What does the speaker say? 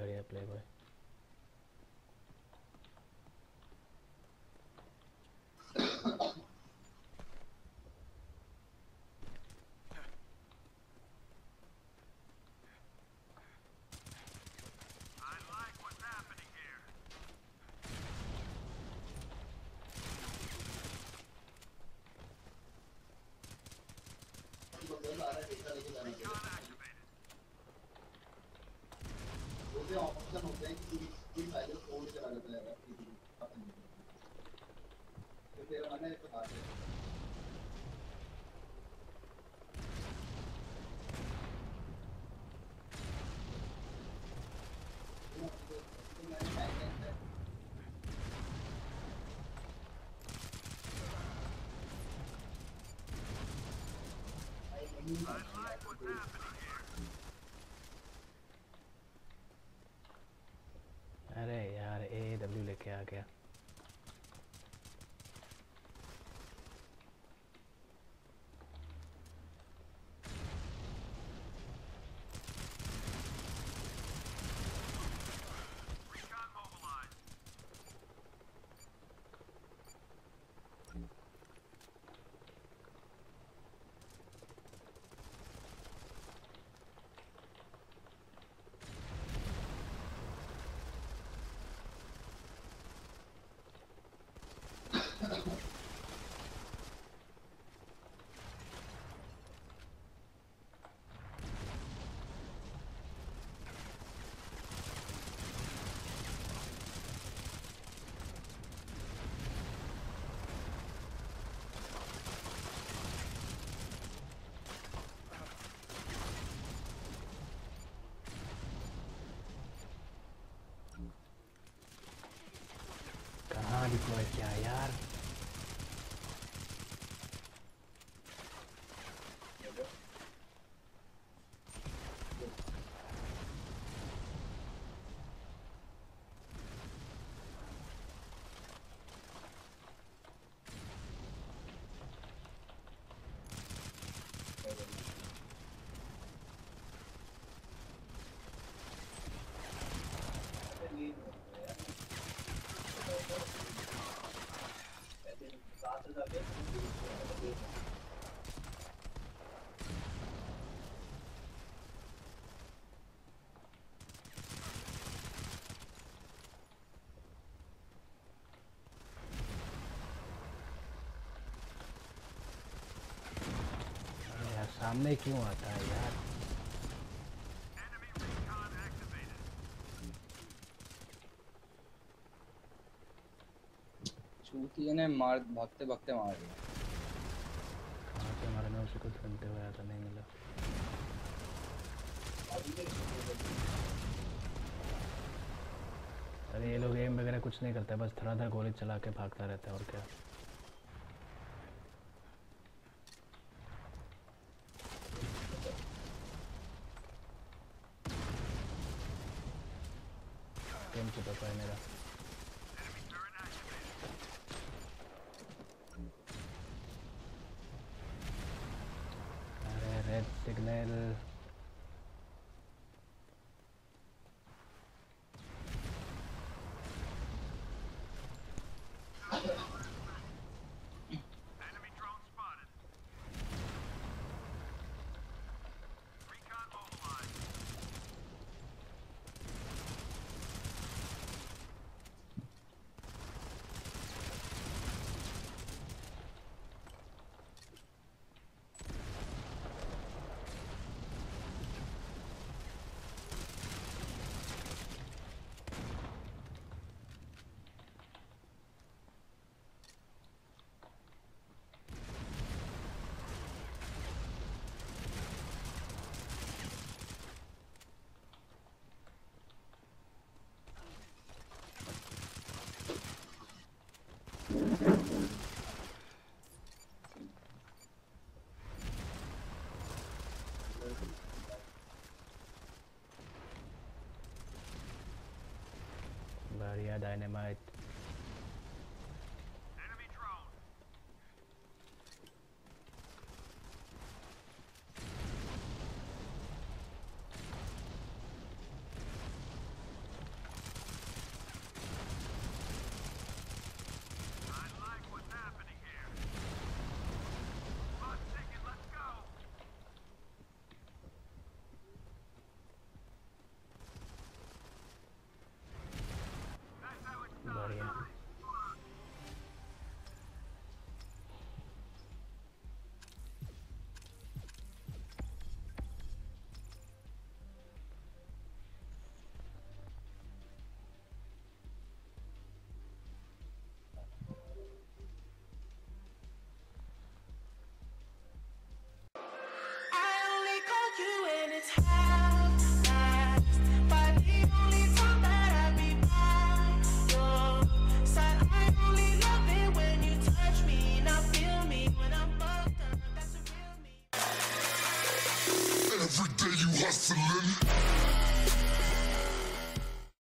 बढ़िया प्ले भाई Thank you. I like what's happening. अरे यार ए डब्ल्यू लेके आ गया। árnyéklatján jár, सामने क्यों आता है यार? ने मार भागते भागते मार दिया। कहाँ से हमारे में उसे कुछ घंटे हुआ था नहीं मिला। अरे ये लोग एम वगैरह कुछ नहीं करते बस धड़ाधड़ गोली चला के भागता रहता है और क्या? गेम चुका है मेरा अरे red signal but dynamite. feeling.